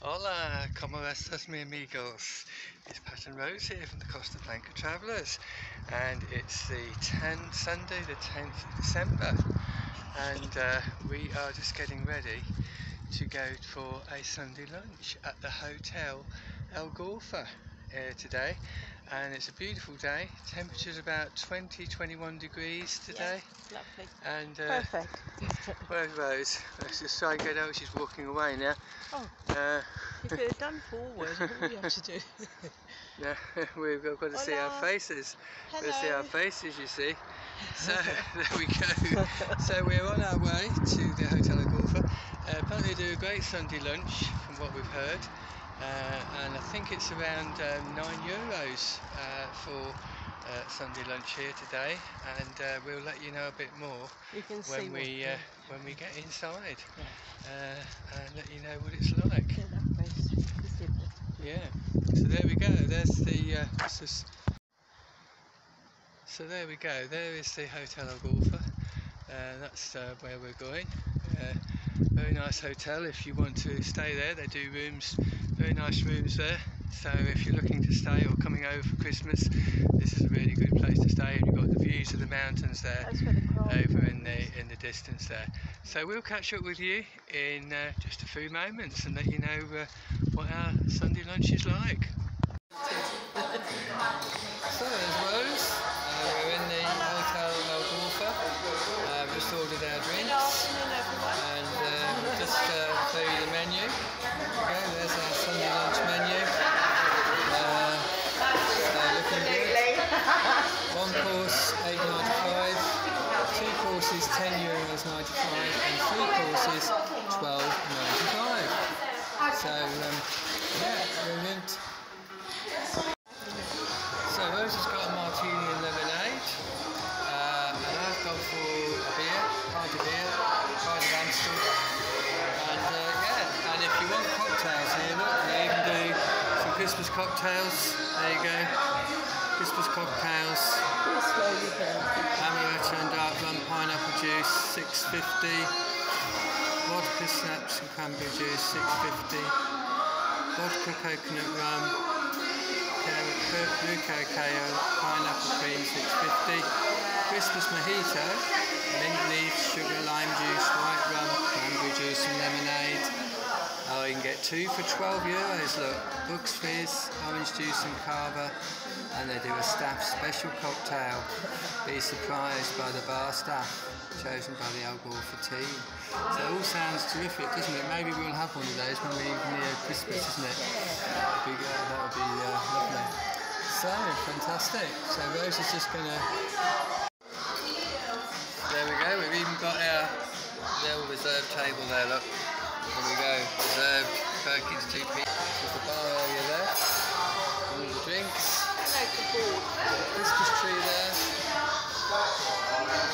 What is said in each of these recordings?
Hola, como estas mi amigos? It's Pat and Rose here from the Costa Blanca Travellers and it's the 10th, Sunday the 10th of December and uh, we are just getting ready to go for a Sunday lunch at the Hotel Algorfa uh, today and it's a beautiful day temperature's about 20 21 degrees today Yeah, lovely. and uh, Perfect. where's Rose? Let's just try and get out she's walking away now Oh, uh, had done forward, all we have to do. Yeah, we've got to see our Hola. faces. Got to see our faces, you see. So there we go. So we're on our way to the Hotel Algorfa. Uh, apparently they do a great Sunday lunch, from what we've heard. Uh, think it's around um, nine euros uh, for uh, Sunday lunch here today. And uh, we'll let you know a bit more You can see when we uh, when we get inside Yeah. uh, and let you know what it's like. Yeah, that place is different. Yeah. So there we go. There's the. Uh, so there we go. There is the Hotel Algorfa. Uh, that's uh, where we're going. Very nice hotel. If you want to stay there, they do rooms. Very nice rooms there. So if you're looking to stay or coming over for Christmas, this is a really good place to stay. And you've got the views of the mountains there the over in the in the distance there. So we'll catch up with you in uh, just a few moments and let you know uh, what our Sunday lunch is like. 10 euros 95 and three courses 12.95. So um, yeah, brilliant. So Rose has got a martini and lemonade, uh, and I've gone for a beer, pint of beer, pint of Amstel, and uh, yeah. And if you want cocktails here, look, they even do some Christmas cocktails. There you go. Christmas cocktails. Hammer juice, 650. Vodka schnapps and cranberry juice, 650. Vodka coconut rum, carrot, blue curaçao, pineapple cream, 650. Christmas mojito, mint leaf, sugar, lime juice, white rum, cranberry juice and lemonade. You can get two for 12 euros, look. Bucks Fizz, orange juice and cava, and they do a staff special cocktail. Be surprised by the bar staff, chosen by the Algor for tea. So it all sounds terrific, doesn't it? Maybe we'll have one of those when we're near Christmas, isn't it? Be, uh, that would be uh, lovely. So, fantastic. So Rose is just going to... There we go, we've even got our little reserve table there, look. There we go, reserved Perkins 2 p There's the bar area there. All the drinks. Like the board. Christmas tree there. The wall there,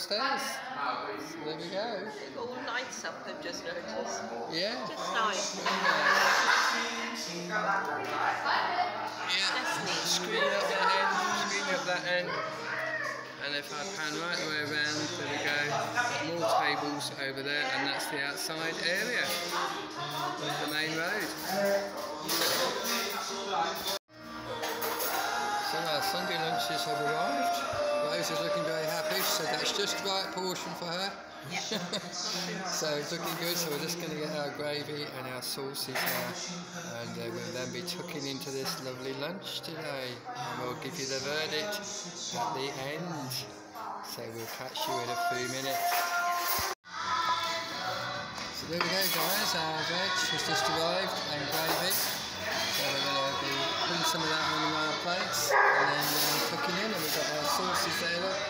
upstairs. There we go. All nights up, I've just noticed. Yeah. Just nice. Yeah. Screen up that end, screen up that end. And if I pan right the way around, there we go. More tables over there, and that's the outside area of the main road. So our Sunday lunches have arrived. Rose is looking very happy. She said that's just the right portion for her. so it's looking good. So we're just going to get our gravy and our sauces now, and uh, we'll then be tucking into this lovely lunch today, and we'll give you the verdict at the end. So we'll catch you in a few minutes. So there we go, guys. Our veg has just arrived and gravy. So we're going to be putting some of that on our plates and then uh, cooking in. And we've got our sauces there, look.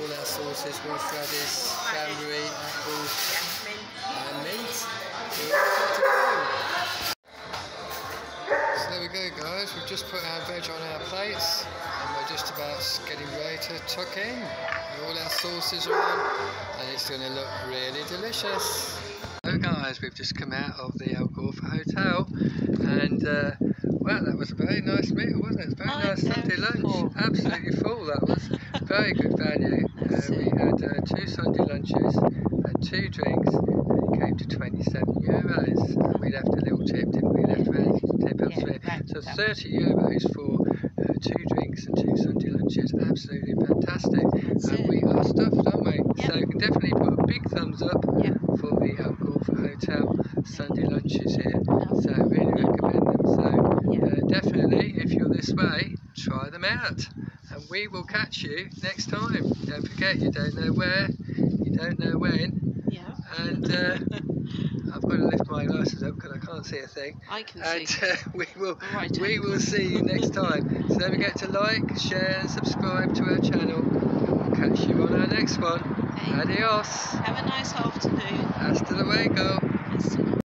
All our sauces, horseradish, cranberry, apple, and to go. So there we go, guys. We've just put our veg on our plates and we're just just about getting ready to tuck in. All our sauces are on and it's going to look really delicious. So guys, we've just come out of the Algorfa Hotel and uh, well, that was a very nice meal, wasn't it? Very I nice Sunday lunch. full. Absolutely full, that was. Very good value. Uh, we had uh, two Sunday lunches, and two drinks, and it came to 27 euros. And we left a little tip, didn't we? Left a tip of Yeah, right, So that 30 euros for uh, two drinks and two Sunday lunches. Absolutely fantastic. And we are stuffed, aren't we? Yep. So you can definitely put a big thumbs up Yep. for the Algorfa Hotel Sunday lunches here. So I really recommend them. So Yeah. uh, definitely, if you're this way, try them out. And we will catch you next time. Don't forget, you don't know where, you don't know when, Yeah. and uh, I've got to lift my glasses up because I can't see a thing. I can And see. uh, we will, Right. we will see you next time. So don't forget to like, share, and subscribe to our channel. We'll catch you on our next one. Adios. Have a nice afternoon. Hasta luego. Thanks.